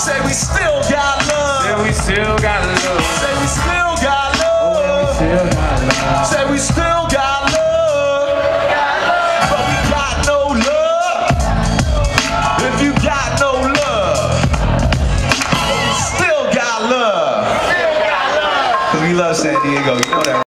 Say we still got love. Say we still got love. Say we still got love. Still got love. Say we still got love. But we got no love. If you got no love, we still got love. Cause we love San Diego. You know that.